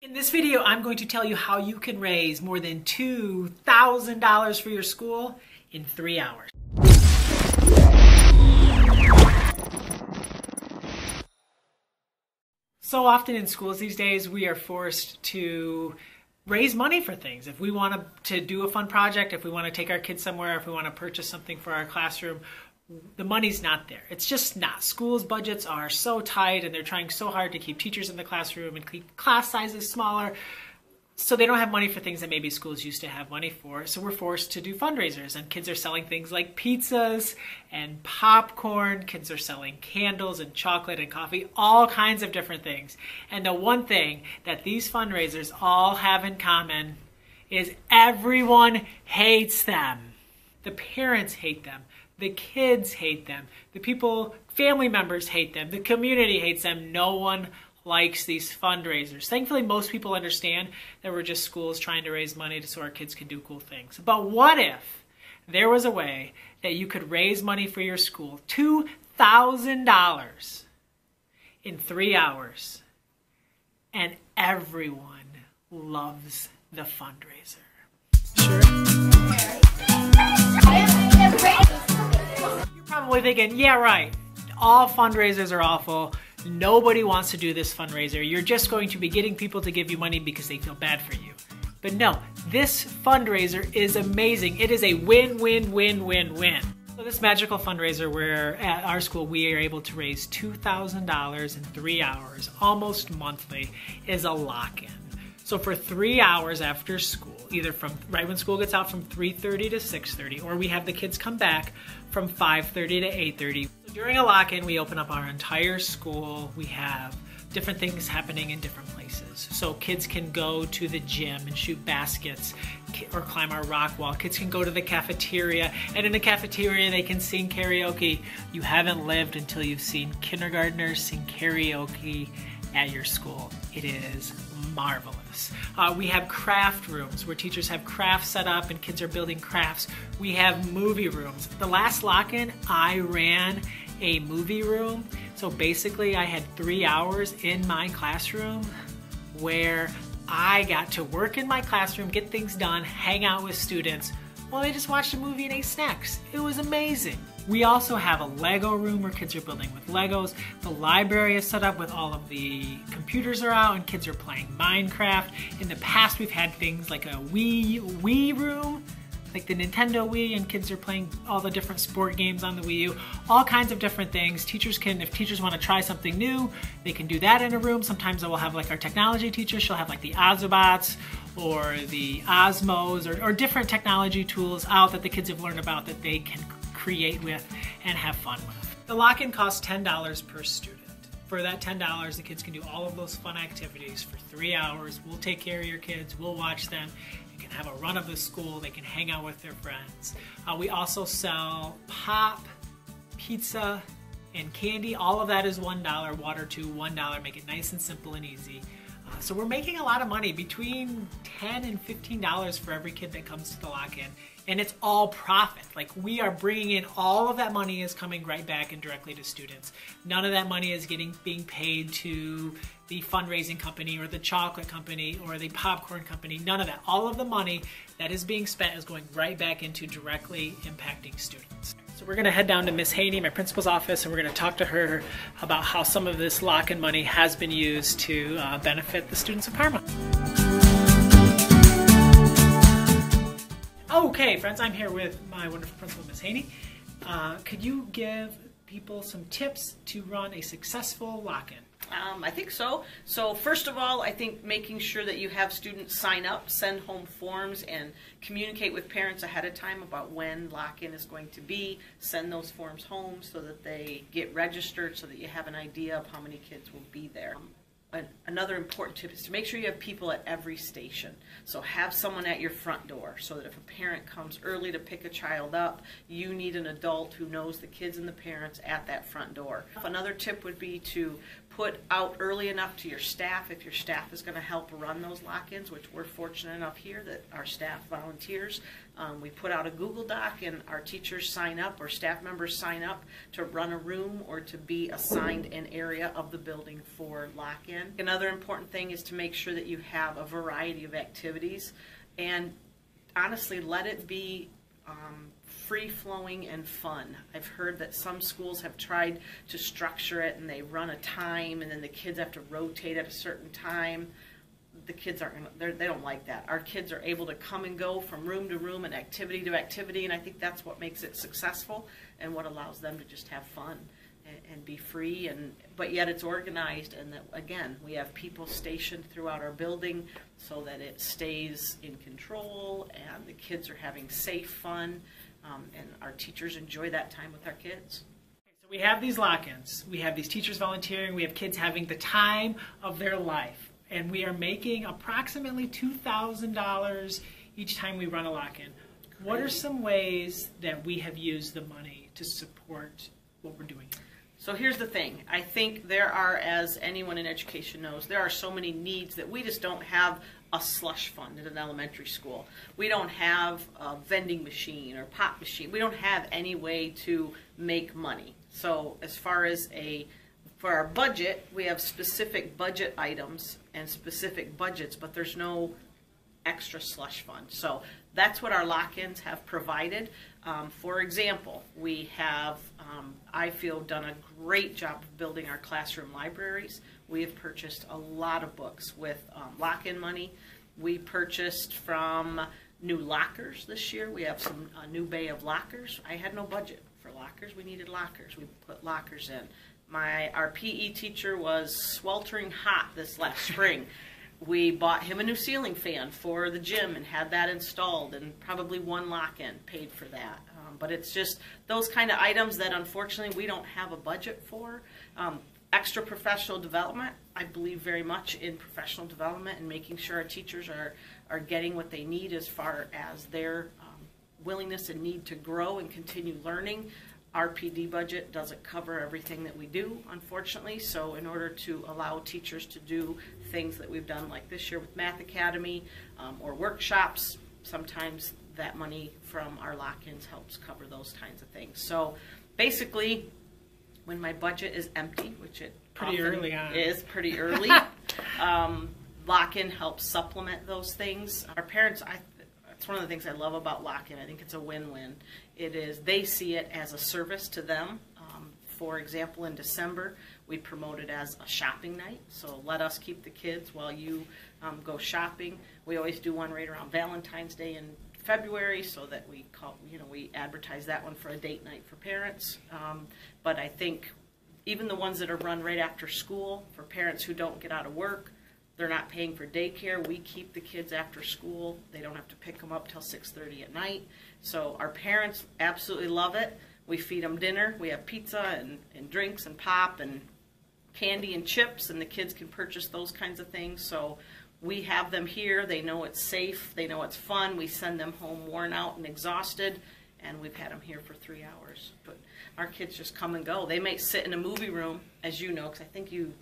In this video, I'm going to tell you how you can raise more than $2,000 for your school in three hours. So often in schools these days, we are forced to raise money for things. If we want to, to do a fun project, if we want to take our kids somewhere, if we want to purchase something for our classroom, the money's not there. It's just not. Schools' budgets are so tight and they're trying so hard to keep teachers in the classroom and keep class sizes smaller. So they don't have money for things that maybe schools used to have money for. So we're forced to do fundraisers and kids are selling things like pizzas and popcorn. Kids are selling candles and chocolate and coffee, all kinds of different things. And the one thing that these fundraisers all have in common is everyone hates them. The parents hate them. The kids hate them. The people, family members hate them. The community hates them. No one likes these fundraisers. Thankfully, most people understand that we're just schools trying to raise money so our kids can do cool things. But what if there was a way that you could raise money for your school, $2,000 in three hours, and everyone loves the fundraiser? Sure probably thinking, yeah, right. All fundraisers are awful. Nobody wants to do this fundraiser. You're just going to be getting people to give you money because they feel bad for you. But no, this fundraiser is amazing. It is a win, win, win, win, win. So this magical fundraiser where at our school we are able to raise $2,000 in three hours, almost monthly, is a lock-in. So for three hours after school, either from right when school gets out from 3.30 to 6.30, or we have the kids come back from 5.30 to 8.30. During a lock-in, we open up our entire school. We have different things happening in different places. So kids can go to the gym and shoot baskets or climb our rock wall. Kids can go to the cafeteria and in the cafeteria they can sing karaoke. You haven't lived until you've seen kindergartners sing karaoke at your school. It is marvelous. Uh, we have craft rooms where teachers have crafts set up and kids are building crafts. We have movie rooms. The last lock-in, I ran a movie room. So basically I had three hours in my classroom where I got to work in my classroom, get things done, hang out with students, while they just watched a movie and ate snacks. It was amazing. We also have a Lego room where kids are building with Legos. The library is set up with all of the computers are out and kids are playing Minecraft. In the past, we've had things like a Wii, Wii room, like the Nintendo Wii and kids are playing all the different sport games on the Wii U, all kinds of different things. Teachers can, if teachers want to try something new, they can do that in a room. Sometimes I will have like our technology teacher, she'll have like the Ozobots or the Osmos or, or different technology tools out that the kids have learned about that they can create with, and have fun with. The lock-in costs $10 per student. For that $10, the kids can do all of those fun activities for three hours. We'll take care of your kids, we'll watch them. Can have a run of the school, they can hang out with their friends. Uh, we also sell pop, pizza, and candy. All of that is $1, water too, $1. Make it nice and simple and easy. So we're making a lot of money, between 10 and $15 for every kid that comes to the lock-in and it's all profit. Like we are bringing in all of that money is coming right back and directly to students. None of that money is getting being paid to the fundraising company or the chocolate company or the popcorn company. None of that. All of the money that is being spent is going right back into directly impacting students. So we're gonna head down to Miss Haney, my principal's office, and we're gonna talk to her about how some of this lock-in money has been used to uh, benefit the students of Parma. Okay, friends, I'm here with my wonderful principal, Miss Haney. Uh, could you give people some tips to run a successful lock-in? Um, I think so. So first of all, I think making sure that you have students sign up, send home forms, and communicate with parents ahead of time about when lock-in is going to be. Send those forms home so that they get registered so that you have an idea of how many kids will be there another important tip is to make sure you have people at every station. So have someone at your front door so that if a parent comes early to pick a child up, you need an adult who knows the kids and the parents at that front door. Another tip would be to put out early enough to your staff if your staff is going to help run those lock-ins, which we're fortunate enough here that our staff volunteers. Um, we put out a Google Doc and our teachers sign up or staff members sign up to run a room or to be assigned an area of the building for lock-in. Another important thing is to make sure that you have a variety of activities and honestly let it be um, free flowing and fun. I've heard that some schools have tried to structure it and they run a time and then the kids have to rotate at a certain time. The kids aren't, they don't like that. Our kids are able to come and go from room to room and activity to activity, and I think that's what makes it successful and what allows them to just have fun and, be free. And but yet it's organized, and that again we have people stationed throughout our building so that it stays in control, and the kids are having safe fun um, and our teachers enjoy that time with our kids. So we have these lock-ins, we have these teachers volunteering, we have kids having the time of their life, and we are making approximately $2,000 each time we run a lock-in. What are some ways that we have used the money to support what we're doing? So here's the thing. I think there are, as anyone in education knows, there are so many needs that we just don't have a slush fund at an elementary school. We don't have a vending machine or pop machine. We don't have any way to make money. So as far as a for our budget, we have specific budget items and specific budgets, but there's no extra slush fund. So that's what our lock-ins have provided. Um, for example, we have, um, I feel, done a great job of building our classroom libraries. We have purchased a lot of books with um, lock-in money. We purchased from new lockers this year. We have some a new bay of lockers. I had no budget for lockers. We needed lockers. We put lockers in. My our PE teacher was sweltering hot this last spring. we bought him a new ceiling fan for the gym and had that installed and probably one lock-in paid for that um, but it's just those kind of items that unfortunately we don't have a budget for um, extra professional development i believe very much in professional development and making sure our teachers are are getting what they need as far as their um, willingness and need to grow and continue learning our PD budget doesn't cover everything that we do, unfortunately. So in order to allow teachers to do things that we've done like this year with Math Academy um, or workshops, sometimes that money from our lock-ins helps cover those kinds of things. So basically, when my budget is empty, which it pretty early on. is pretty early, um, lock-in helps supplement those things. Our parents, I it's one of the things I love about lock-in. I think it's a win-win. It is they see it as a service to them. Um, for example, in December, we promote it as a shopping night. So let us keep the kids while you um, go shopping. We always do one right around Valentine's Day in February, so that we call you know we advertise that one for a date night for parents. Um, but I think even the ones that are run right after school for parents who don't get out of work they're not paying for daycare. We keep the kids after school. They don't have to pick them up till 6:30 at night. So our parents absolutely love it. We feed them dinner. We have pizza and, and drinks and pop and candy and chips, and the kids can purchase those kinds of things. So we have them here. They know it's safe. They know it's fun. We send them home worn out and exhausted, and we've had them here for three hours. But our kids just come and go. They may sit in a movie room, as you know, because I think you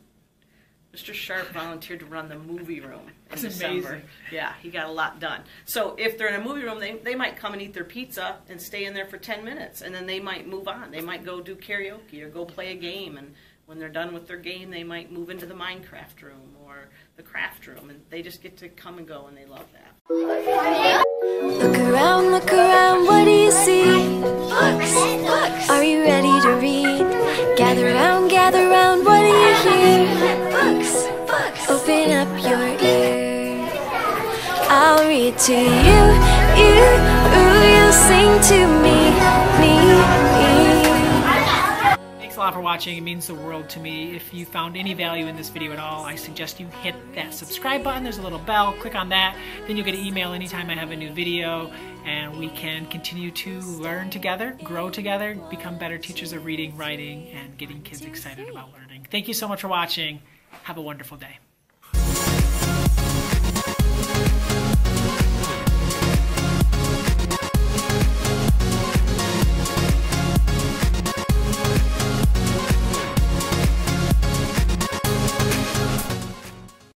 Mr. Sharp volunteered to run the movie room in December. amazing. Yeah, he got a lot done. So if they're in a movie room, they, they might come and eat their pizza and stay in there for 10 minutes, and then they might move on. They might go do karaoke or go play a game, and when they're done with their game, they might move into the Minecraft room or the craft room, and they just get to come and go, and they love that. Look around, look around, what do you see? Books, books. Are you ready to read? Gather round, gather round, what do you hear? Books, books. Open up your ear. I'll read to you, you, ooh, you'll sing to me, me, for watching. It means the world to me. If you found any value in this video at all, I suggest you hit that subscribe button. There's a little bell. Click on that. Then you'll get an email anytime I have a new video. And we can continue to learn together, grow together, become better teachers of reading, writing, and getting kids excited about learning. Thank you so much for watching. Have a wonderful day.